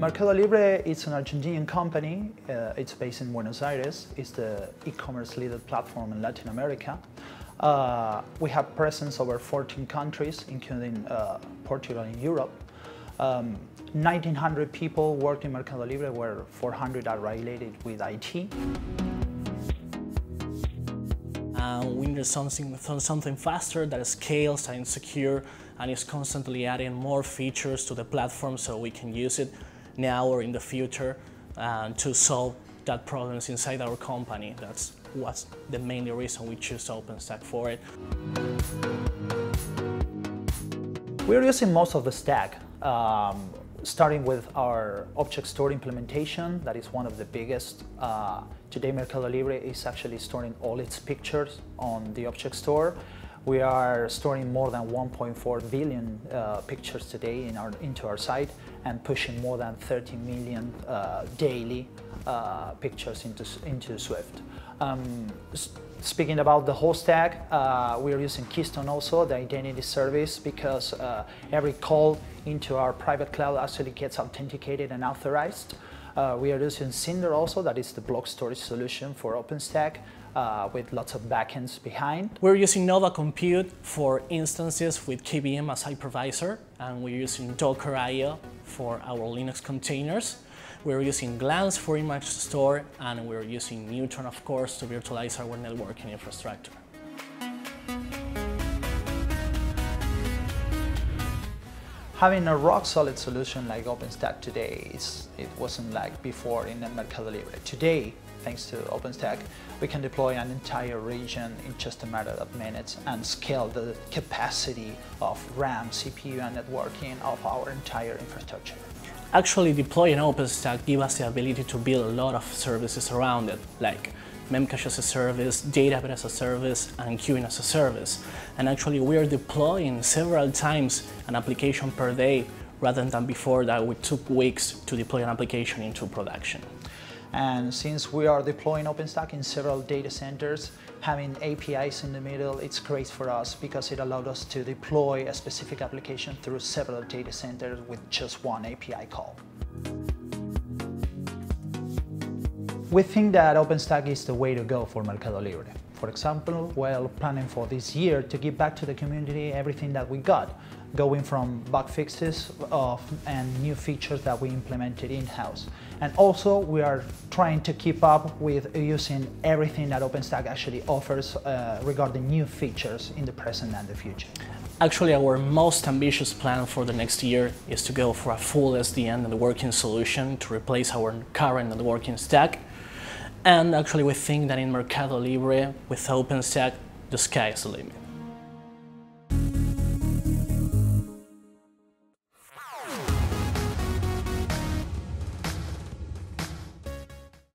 Mercado Libre is an Argentinian company. Uh, it's based in Buenos Aires. It's the e-commerce leader platform in Latin America. Uh, we have presence over 14 countries, including uh, Portugal and Europe. Um, 1,900 people work in Mercado Libre, where 400 are related with IT. Uh, we need something, something faster that scales and secure and is constantly adding more features to the platform so we can use it now or in the future uh, to solve that problems inside our company. That's what's the main reason we choose OpenStack for it. We're using most of the stack, um, starting with our object store implementation. That is one of the biggest. Uh, today, Mercado Libre is actually storing all its pictures on the object store. We are storing more than 1.4 billion uh, pictures today in our, into our site and pushing more than 30 million uh, daily uh, pictures into, into Swift. Um, speaking about the whole stack, uh, we are using Keystone also, the identity service, because uh, every call into our private cloud actually gets authenticated and authorized. Uh, we are using Cinder also, that is the block storage solution for OpenStack uh, with lots of backends behind. We're using Nova Compute for instances with KVM as hypervisor, and we're using Docker IO for our Linux containers. We're using Glance for image store, and we're using Neutron, of course, to virtualize our networking infrastructure. Having a rock-solid solution like OpenStack today, it wasn't like before in Mercado Libre. Today, thanks to OpenStack, we can deploy an entire region in just a matter of minutes and scale the capacity of RAM, CPU, and networking of our entire infrastructure. Actually, deploying OpenStack gives us the ability to build a lot of services around it, like Memcache as a service, Database as a service, and Queuing as a service. And actually, we are deploying several times an application per day rather than before that we took weeks to deploy an application into production. And since we are deploying OpenStack in several data centers, having APIs in the middle, it's great for us because it allowed us to deploy a specific application through several data centers with just one API call. We think that OpenStack is the way to go for Mercado Libre. For example, while planning for this year to give back to the community everything that we got, going from bug fixes of, and new features that we implemented in-house. And also we are trying to keep up with using everything that OpenStack actually offers uh, regarding new features in the present and the future. Actually, our most ambitious plan for the next year is to go for a full SDN networking solution to replace our current networking stack and actually we think that in Mercado Libre with OpenStack, the sky is the limit.